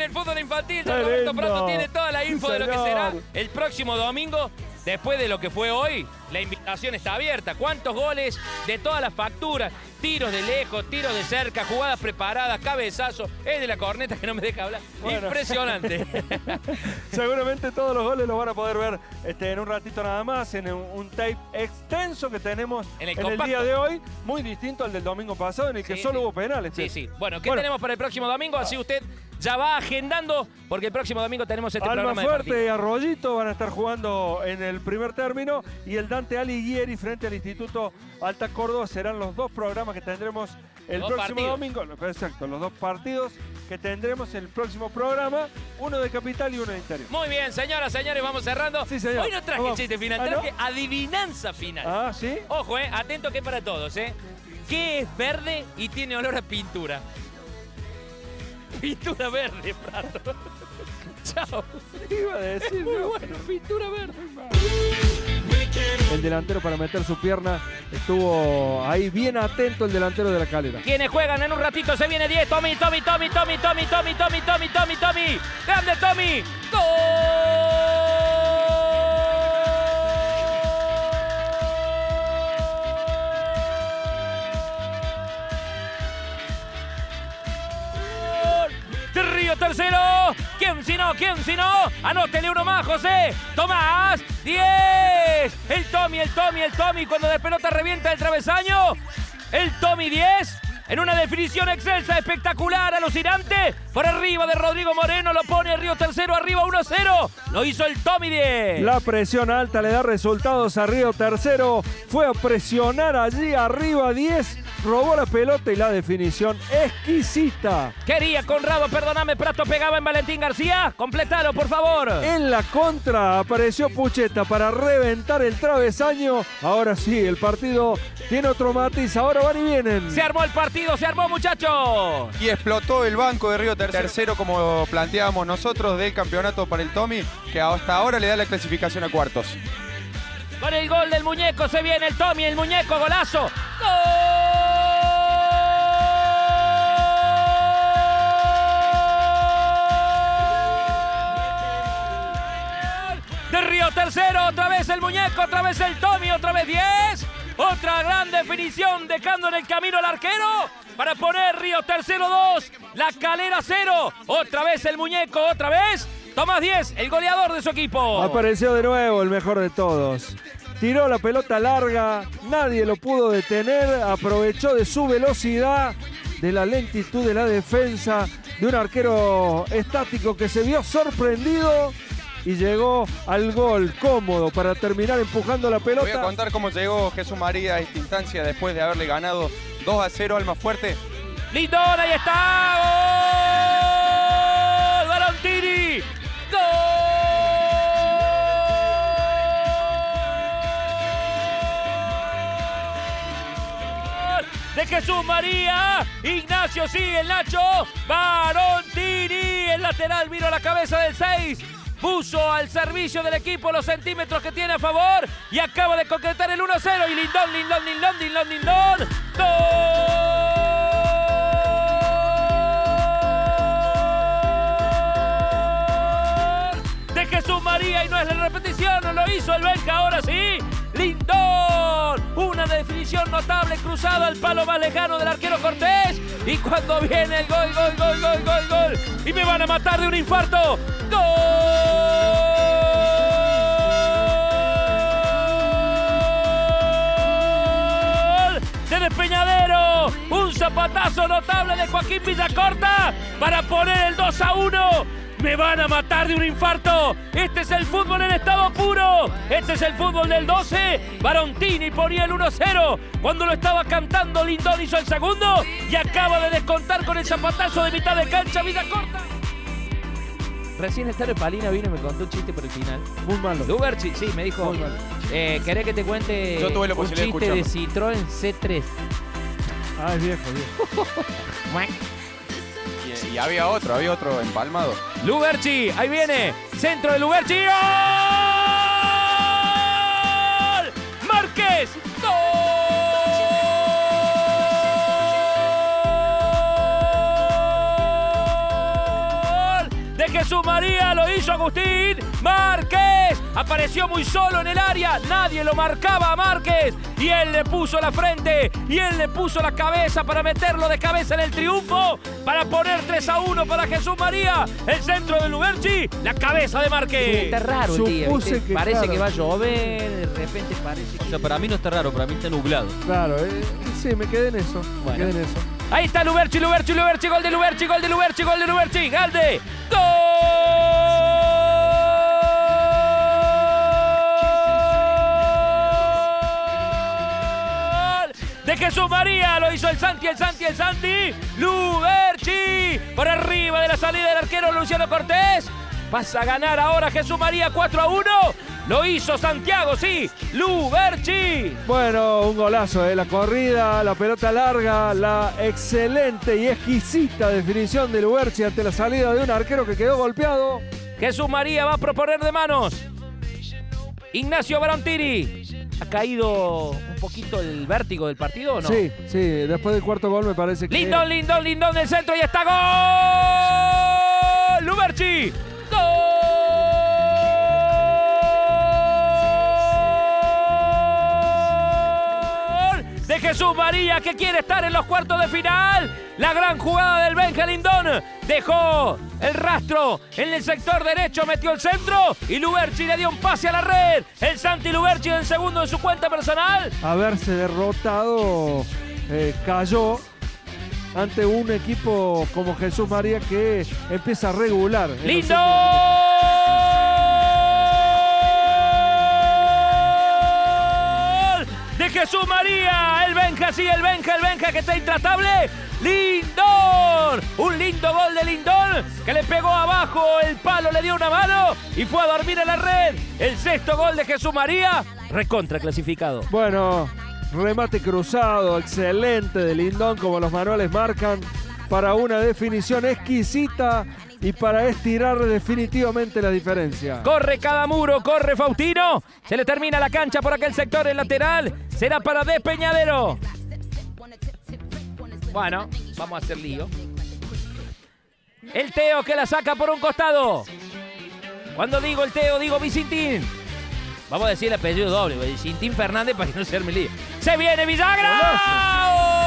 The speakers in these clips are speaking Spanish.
en el fútbol infantil. Ya Roberto. Prato tiene toda la info Sí, de lo que será el próximo domingo. Después de lo que fue hoy, la invitación está abierta. ¿Cuántos goles de todas las facturas? Tiros de lejos, tiros de cerca, jugadas preparadas, cabezazos. Es de la corneta que no me deja hablar. Bueno. Impresionante. Seguramente todos los goles los van a poder ver este, en un ratito nada más, en un, un tape extenso que tenemos En el día de hoy, muy distinto al del domingo pasado, en el que Sí, solo sí. hubo penales. Sí, sí. Bueno, ¿qué Bueno. tenemos para el próximo domingo? Así usted ya va agendando, porque el próximo domingo tenemos este Alma programa de Fuerte y partido. Arroyito van a estar jugando en el primer término y el Dante Alighieri frente al Instituto Alta Córdoba serán los dos programas que tendremos el próximo partidos. domingo. Exacto, los dos partidos que tendremos en el próximo programa, uno de Capital y uno de Interior. Muy bien, señoras, señores, vamos cerrando. Sí, señor. Hoy no traje Vamos. chiste final, Ah, ¿no? traje adivinanza final. Ah, ¿sí? Ojo, eh, atento que para todos, ¿eh? ¿Qué es verde y tiene olor a pintura? Pintura verde, Prato. Chao. Iba a decir Muy bueno, pintura verde. El delantero para meter su pierna estuvo ahí bien atento el delantero de la calera. Quienes juegan en un ratito se viene 10. Tommy, Tommy, Tommy, Tommy, Tommy, Tommy, Tommy, Tommy, Tommy, Tommy. Grande Tommy. ¡Gol! Tercero. ¿Quién si no? ¿Quién si no? Anótele uno más, José. Tomás. 10. El Tommy, el Tommy, el Tommy. Cuando de pelota revienta el travesaño. El Tommy 10. En una definición excelsa, espectacular, alucinante. Por arriba de Rodrigo Moreno lo pone Río tercero, arriba 1-0. Lo hizo el Tommy 10. La presión alta le da resultados a Río Tercero. Fue a presionar allí arriba 10. Robó la pelota y la definición exquisita. Quería Conrado, perdóname, Prato pegaba en Valentín García. Completalo, por favor. En la contra apareció Pucheta para reventar el travesaño. Ahora sí, el partido tiene otro matiz. Ahora van y vienen. Se armó el partido, se armó, muchachos. Y explotó el banco de Río Tercero. Tercero, como planteábamos nosotros, del campeonato para el Tommy, que hasta ahora le da la clasificación a cuartos. Con el gol del muñeco se viene el Tommy, el muñeco, golazo. ¡Gol! Tercero, otra vez el muñeco, otra vez el Tommy, otra vez 10. Otra gran definición, dejando en el camino al arquero para poner Río Tercero 2, la calera 0. Otra vez el muñeco, otra vez. Tomás 10, el goleador de su equipo. Apareció de nuevo el mejor de todos. Tiró la pelota larga, nadie lo pudo detener, aprovechó de su velocidad, de la lentitud de la defensa, de un arquero estático que se vio sorprendido y llegó al gol cómodo para terminar empujando la Voy a pelota. contar cómo llegó Jesús María a esta instancia después de haberle ganado 2 a 0 al más fuerte. Lindón, ahí está. ¡Gol! Barontini. ¡Gol! De Jesús María. Ignacio sigue el Nacho. Barontini. El lateral vino a la cabeza del 6. Puso al servicio del equipo los centímetros que tiene a favor y acaba de concretar el 1-0. Y Lindón, Lindón, Lindón, Lindón, Lindón. ¡Gol! De Jesús María y no es la repetición, no lo hizo el Benja, ahora sí. Lindón, una definición notable cruzada al palo más lejano del arquero Cortés. Y cuando viene el gol, gol, gol, gol, gol, gol. Y me van a matar de un infarto. ¡Gol! De Despeñadero, un zapatazo notable de Joaquín Villacorta para poner el 2 a 1. Me van a matar de un infarto. Este es el fútbol en estado puro. Este es el fútbol del 12. Barontini ponía el 1-0. Cuando lo estaba cantando, Lindón hizo el segundo. Y acaba de descontar con el zapatazo de mitad de cancha, vida corta. Recién el de Palina vino y me contó un chiste por el final. Muy malo. Duberchi, sí, me dijo. Muy malo. Eh, ¿Querés que te cuente Yo tuve la un posibilidad de chiste de escucharlo. Citroën C3? Ah, es viejo, viejo. Y, había otro, había otro empalmado. Luberchi, ahí viene. Centro de Luberchi. ¡Gol! Márquez. Jesús María, lo hizo Agustín Márquez. Apareció muy solo en el área, nadie lo marcaba a Márquez. Y él le puso la frente, y él le puso la cabeza para meterlo de cabeza en el triunfo, para poner 3 a 1 para Jesús María. El centro de Luberchi, la cabeza de Márquez. Está raro el día, Supuse ¿viste? que, parece claro. que va a llover, de repente parece que... O sea, para mí no está raro, para mí está nublado. Claro, eh, sí, me quedé en eso. Bueno. Me quedé en eso. Ahí está Luberchi, Luberchi, Luberchi, gol de Luberchi, gol de Luberchi, gol de Luberchi, Galde. ¡Gol! De Jesús María, lo hizo el Santi, el Santi, el Santi. Luberchi, por arriba de la salida del arquero Luciano Cortés. Pasa a ganar ahora Jesús María 4 a 1. Lo hizo Santiago, sí. Luberchi. Bueno, un golazo, ¿eh? la corrida, la pelota larga, la excelente y exquisita definición de Luberci ante la salida de un arquero que quedó golpeado. Jesús María va a proponer de manos. Ignacio Barontiri. ¿Ha caído un poquito el vértigo del partido o no? Sí, sí, después del cuarto gol me parece que... Lindón, Lindón, Lindón del centro y está gol. Luberchi. Jesús María que quiere estar en los cuartos de final. La gran jugada del Benja Lindón dejó el rastro en el sector derecho, metió el centro y Luberchi le dio un pase a la red. El Santi Luberchi en segundo en su cuenta personal. Haberse derrotado eh, cayó ante un equipo como Jesús María que empieza a regular. ¡Lindo! Jesús María, el Benja, sí, el Benja, el Benja que está intratable. Lindón, un lindo gol de Lindón que le pegó abajo el palo, le dio una mano y fue a dormir en la red. El sexto gol de Jesús María, recontra clasificado. Bueno, remate cruzado, excelente de Lindón, como los manuales marcan, para una definición exquisita y para estirar definitivamente la diferencia. Corre cada muro, corre Faustino. Se le termina la cancha por aquel sector, el lateral. Será para Despeñadero. Bueno, vamos a hacer lío. El Teo que la saca por un costado. Cuando digo el Teo, digo Vicintín. Vamos a decir el apellido doble, Vicintín Fernández para que no se me lío. ¡Se viene Villagra! ¡Gol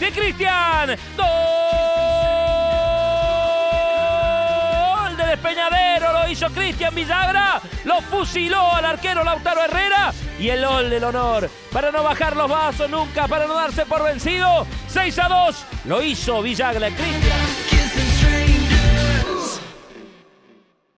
de Cristian! ¡Gol de Despeñadero! Lo hizo Cristian Villagra. Lo fusiló al arquero Lautaro Herrera. Y el gol del honor. Para no bajar los vasos nunca, para no darse por vencido. 6 a 2. Lo hizo Villagra. Cristian.